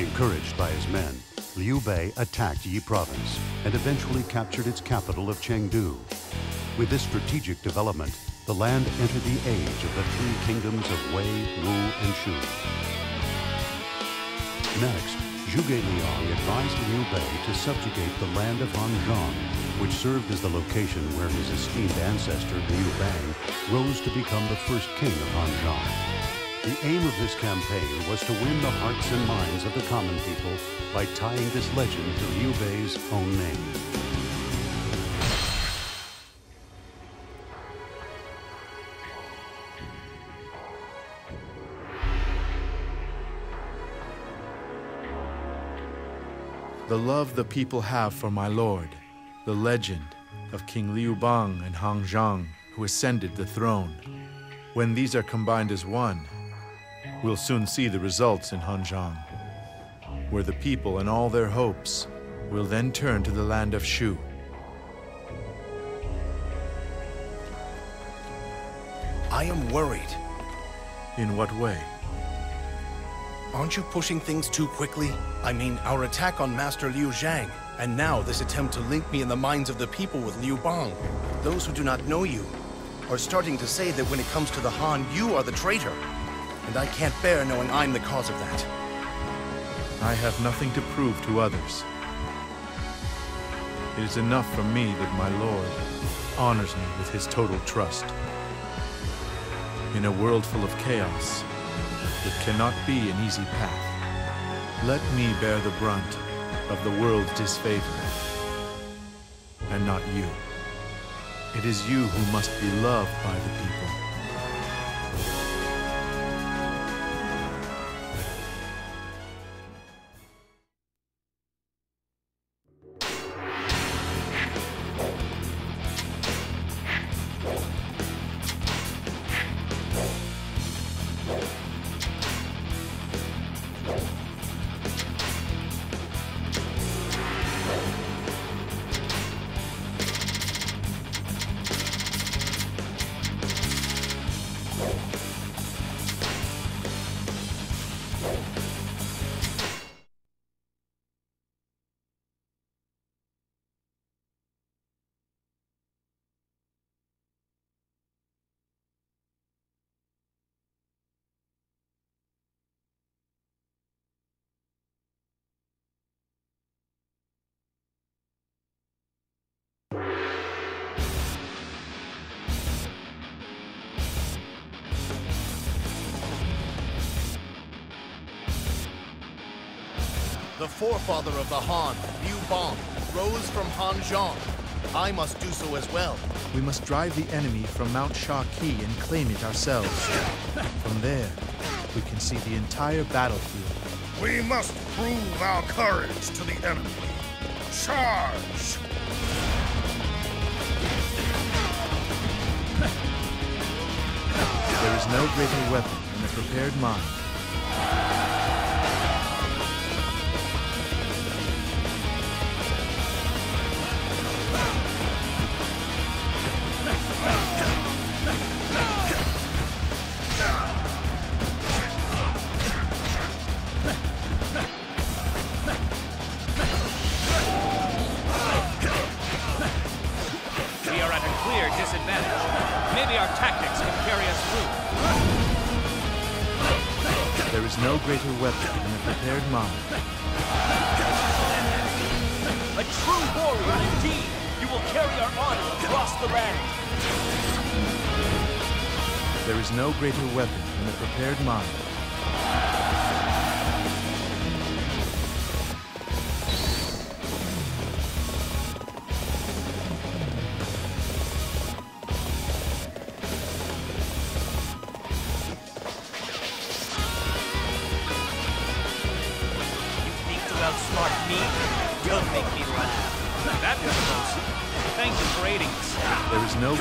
Encouraged by his men, Liu Bei attacked Yi province and eventually captured its capital of Chengdu. With this strategic development, the land entered the age of the three kingdoms of Wei, Wu, and Shu. Next, Zhuge Liang advised Liu Bei to subjugate the land of Hanzhong, which served as the location where his esteemed ancestor Liu Bang rose to become the first king of Hanzhong. The aim of this campaign was to win the hearts and minds of the common people by tying this legend to Liu Bei's own name. The love the people have for my lord, the legend of King Liu Bang and Hanzhong, who ascended the throne. When these are combined as one, We'll soon see the results in Hanzhong, where the people and all their hopes will then turn to the land of Shu. I am worried. In what way? Aren't you pushing things too quickly? I mean, our attack on Master Liu Zhang, and now this attempt to link me in the minds of the people with Liu Bang. Those who do not know you are starting to say that when it comes to the Han, you are the traitor and I can't bear knowing I'm the cause of that. I have nothing to prove to others. It is enough for me that my lord honors me with his total trust. In a world full of chaos, it cannot be an easy path. Let me bear the brunt of the world's disfavor, and not you. It is you who must be loved by the people. The forefather of the Han, Liu Bang, rose from Hanzhong. I must do so as well. We must drive the enemy from Mount Cha Qi and claim it ourselves. From there, we can see the entire battlefield. We must prove our courage to the enemy. Charge! There is no greater weapon than a prepared mind. No greater weapon than a prepared mind. A true warrior indeed! You will carry our honor across the land! There is no greater weapon than a prepared mind.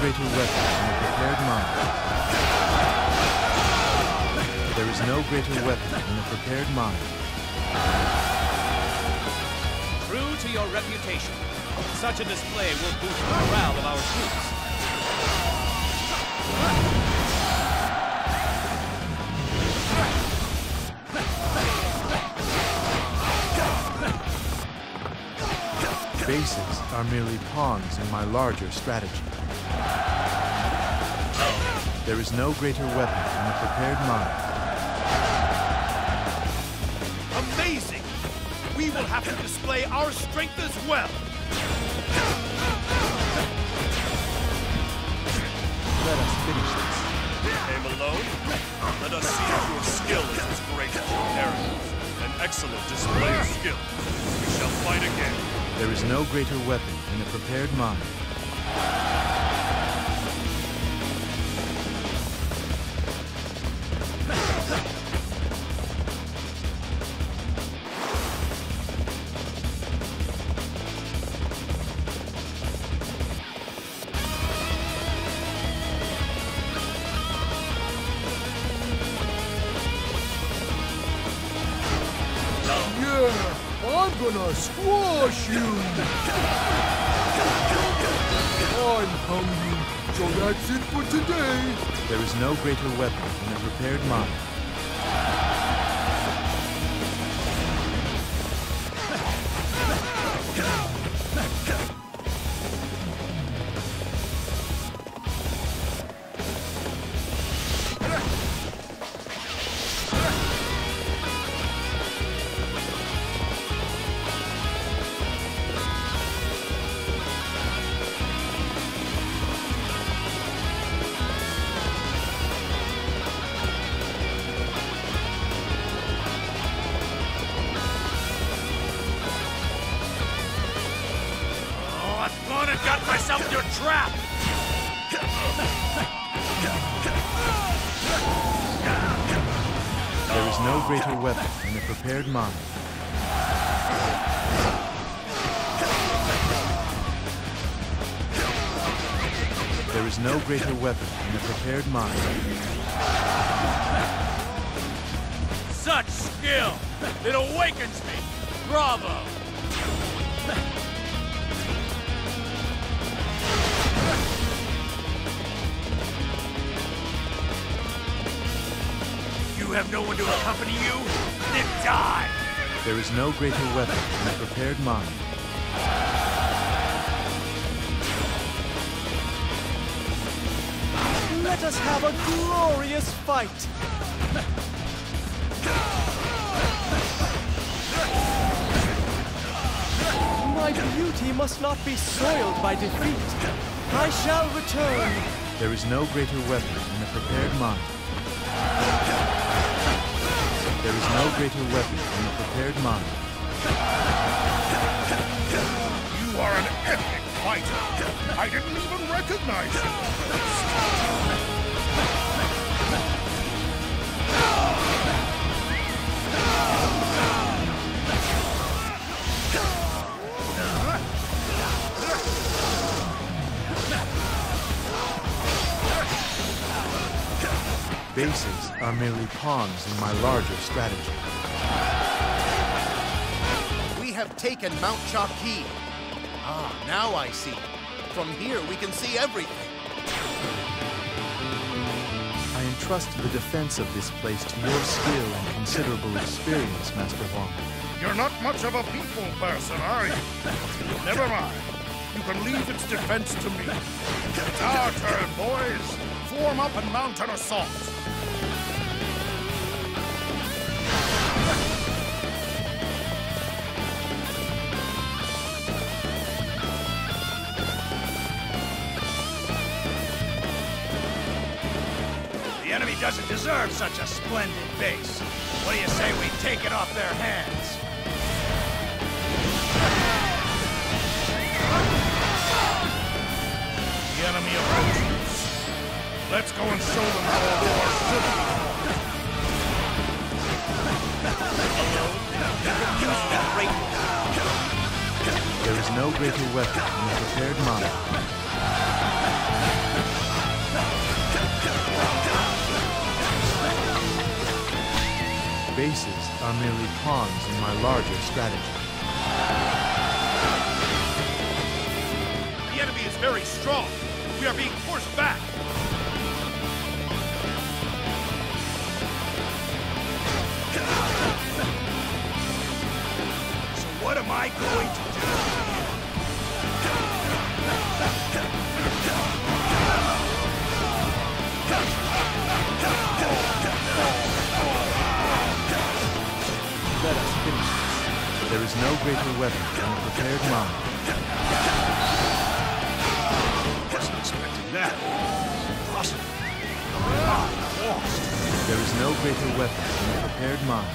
greater weapon than a prepared mind. There is no greater weapon than a prepared mind. True to your reputation, such a display will boost the morale of our troops. Bases are merely pawns in my larger strategy. There is no greater weapon than the prepared mind. Amazing! We will have to display our strength as well. Let us finish this. Came alone? Let us see if your skill is as great as your character. An excellent display of skill. We shall fight again. There is no greater weapon than a prepared mind. Gonna squash you! I'm hungry, so that's it for today. There is no greater weapon than a prepared mind. Greater weapon than a prepared mind. There is no greater weapon than a prepared mind. Such skill! It awakens me! Bravo! You have no one to accompany you? Then die! There is no greater weapon than a prepared mind. Let us have a glorious fight! My beauty must not be soiled by defeat. I shall return. There is no greater weapon than a prepared mind. There is no greater weapon than a prepared mind. You are an epic fighter. I didn't even recognize you. Bases are merely pawns in my larger strategy. We have taken Mount Cha Qi. Ah, now I see. From here, we can see everything. I entrust the defense of this place to your skill and considerable experience, Master Huang. You're not much of a people person, are you? Never mind. You can leave its defense to me. It's our turn, boys. Form up and mount an assault. Doesn't deserve such a splendid base. What do you say we take it off their hands? The enemy approaches. Let's go and show them how should be. There is no greater weapon than a prepared mind. Bases are merely pawns in my larger strategy. The enemy is very strong. We are being forced back. So what am I going to no greater weapon than a prepared mind. Wasn't expecting that. Impossible. There is no greater weapon than a prepared mind.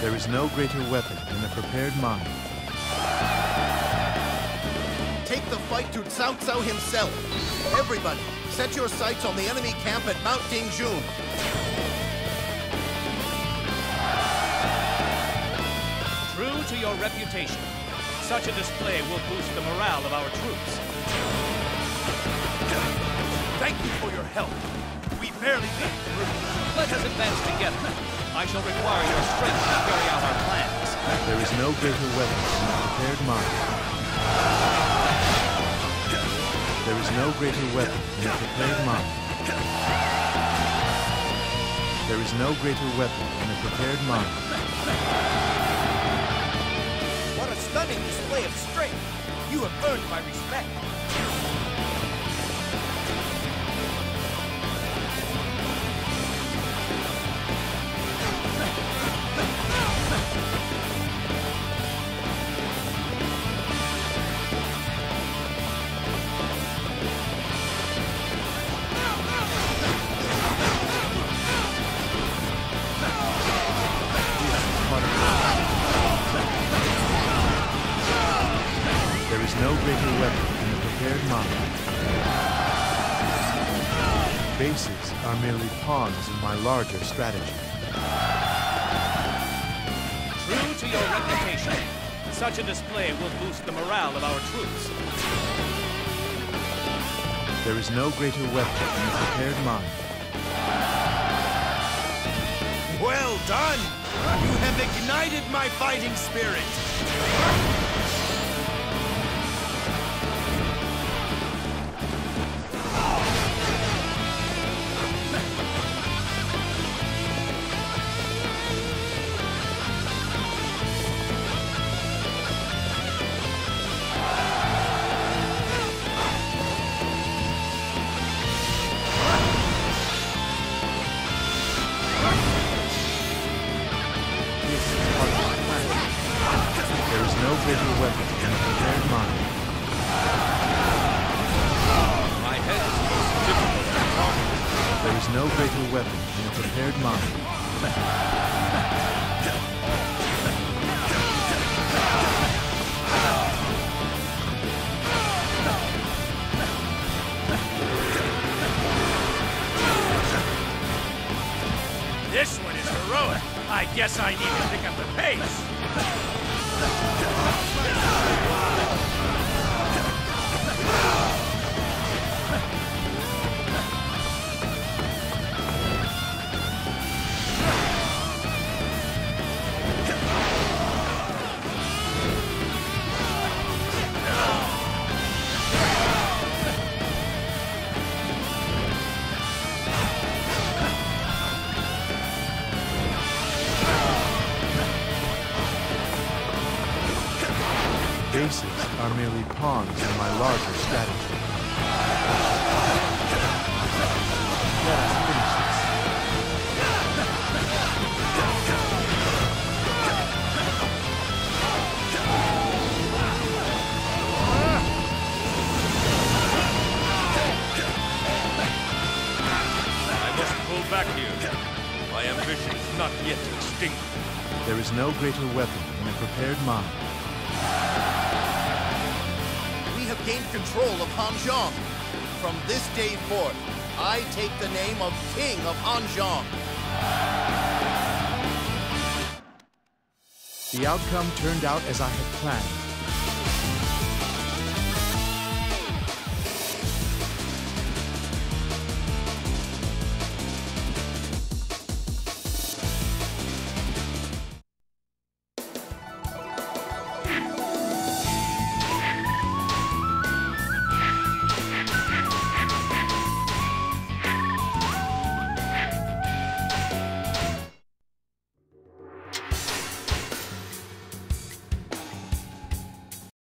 There is no greater weapon than a prepared mind. Take the fight to Cao Cao himself. Everybody, set your sights on the enemy camp at Mount Dingjun. Your reputation, such a display will boost the morale of our troops. Thank you for your help. We barely made it through. Let us advance together. I shall require your strength to carry out our plans. There is no greater weapon than a prepared mind. There is no greater weapon than a prepared mind. There is no greater weapon than a prepared mind. You have earned my respect. No greater weapon than a prepared mind. Bases are merely pawns in my larger strategy. True to your reputation, such a display will boost the morale of our troops. There is no greater weapon than a prepared mind. Well done! You have ignited my fighting spirit! There is no greater weapon than a prepared mind. My head is most difficult to. There is no greater weapon than a prepared mind. This one is heroic. I guess I need to pick up the pace. Let's! Bases are merely pawns in my larger strategy. Let us finish this. I must pull back here. My ambition is not yet extinguished. There is no greater weapon than a prepared mind. Have gained control of Hanzhong. From this day forth, I take the name of King of Hanzhong. The outcome turned out as I had planned.